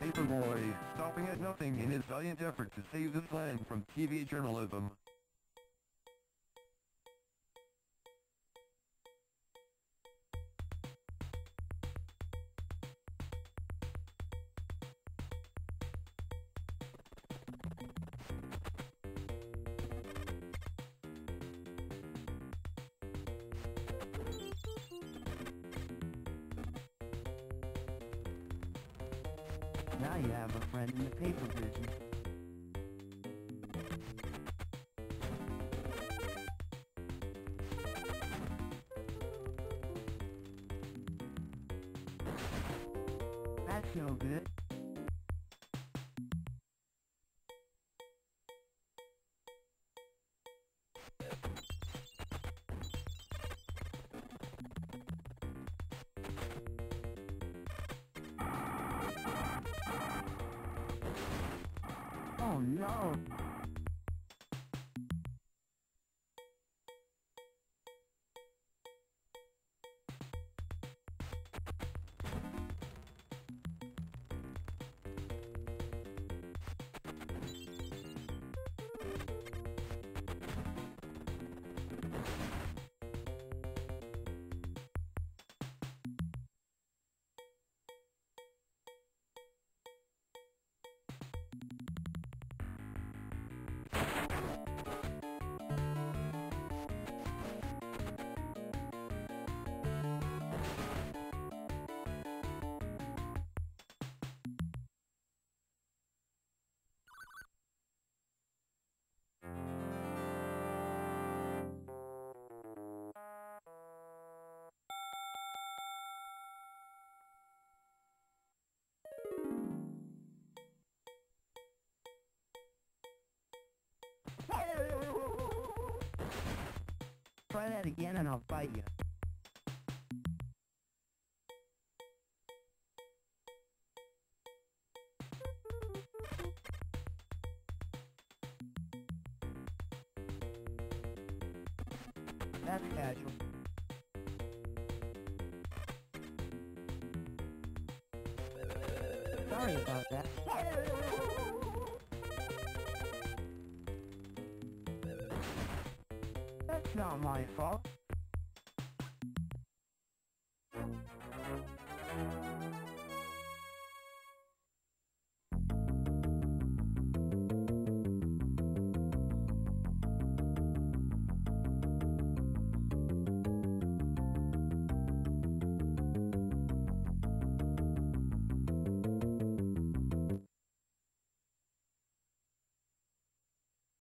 Paperboy, stopping at nothing in his valiant effort to save this land from TV journalism. You have a friend in the paper business. That's no good. Oh, no! Try that again and I'll bite you. That's casual. Sorry about that. Not my fault.